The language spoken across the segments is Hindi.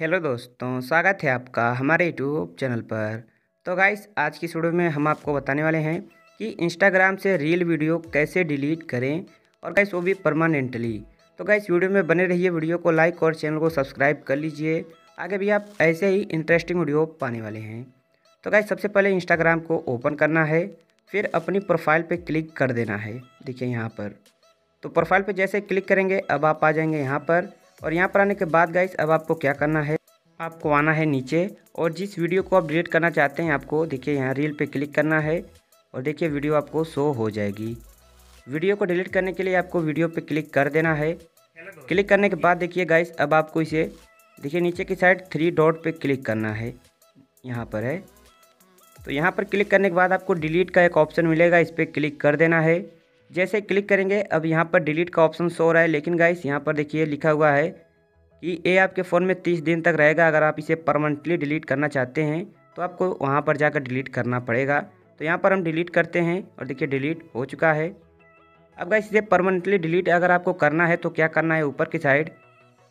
हेलो दोस्तों, स्वागत है आपका हमारे यूट्यूब चैनल पर। तो गाइस, आज की वीडियो में हम आपको बताने वाले हैं कि इंस्टाग्राम से रील वीडियो कैसे डिलीट करें और गाइस, वो भी परमानेंटली तो गाइस, वीडियो में बने रहिए, वीडियो को लाइक और चैनल को सब्सक्राइब कर लीजिए। आगे भी आप ऐसे ही इंटरेस्टिंग वीडियो पाने वाले हैं। तो गाइस, सबसे पहले इंस्टाग्राम को ओपन करना है, फिर अपनी प्रोफ़ाइल पर क्लिक कर देना है। देखिए यहाँ पर। तो प्रोफ़ाइल पर जैसे क्लिक करेंगे, अब आप आ जाएँगे यहाँ पर। और यहाँ पर आने के बाद गाइस अब आपको क्या करना है? आपको आना है नीचे और जिस वीडियो को आप डिलीट करना चाहते हैं, आपको देखिए यहाँ रील पे क्लिक करना है और देखिए वीडियो आपको शो हो जाएगी। वीडियो को डिलीट करने के लिए आपको वीडियो पे क्लिक कर देना है। क्लिक करने के बाद देखिए गाइस अब आपको इसे देखिए नीचे की साइड थ्री डॉट पे क्लिक करना है। यहाँ पर है। तो यहाँ पर क्लिक करने के बाद आपको डिलीट का एक ऑप्शन मिलेगा, इस पर क्लिक कर देना है। जैसे क्लिक करेंगे, अब यहाँ पर डिलीट का ऑप्शन शो रहा है, लेकिन गाइस यहाँ पर देखिए, लिखा हुआ है कि ये आपके फ़ोन में तीस दिन तक रहेगा, अगर आप इसे परमानेंटली डिलीट करना चाहते हैं तो आपको वहाँ पर जाकर डिलीट करना पड़ेगा। तो यहाँ पर हम डिलीट करते हैं, और देखिए डिलीट हो चुका है। अब गाइस इसे परमानेंटली डिलीट अगर आपको करना है तो क्या करना है? ऊपर की साइड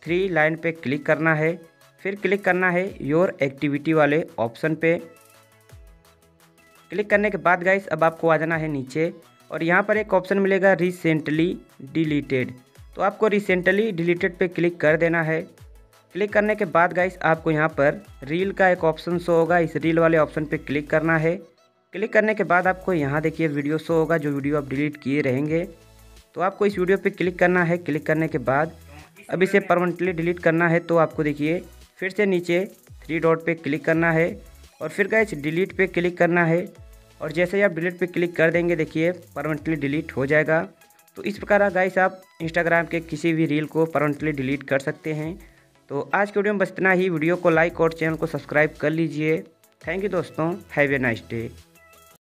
थ्री लाइन पे क्लिक करना है। फिर क्लिक करना है योर एक्टिविटी वाले ऑप्शन पे। क्लिक करने के बाद गाइस अब आपको आ जाना है नीचे। और यहाँ पर एक ऑप्शन मिलेगा रिसेंटली डिलीटेड तो आपको रिसेंटली डिलीटेड पे क्लिक कर देना है। क्लिक करने के बाद गाइस आपको यहाँ पर रील का एक ऑप्शन शो होगा। इस रील वाले ऑप्शन पे क्लिक करना है। क्लिक करने के बाद आपको यहाँ देखिए वीडियो शो होगा, जो वीडियो आप डिलीट किए रहेंगे। तो आपको इस वीडियो पे क्लिक करना है। क्लिक करने के बाद अब इसे परमानेंटली डिलीट करना है तो आपको देखिए फिर से नीचे थ्री डॉट पे क्लिक करना है। और फिर गाइस डिलीट पे क्लिक करना है। और जैसे ही आप डिलीट पर क्लिक कर देंगे, देखिए परमानेंटली डिलीट हो जाएगा। तो इस प्रकार गाइस आप इंस्टाग्राम के किसी भी रील को परमानेंटली डिलीट कर सकते हैं। तो आज के वीडियो में बस इतना ही। वीडियो को लाइक और चैनल को सब्सक्राइब कर लीजिए। थैंक यू दोस्तों। Have a nice day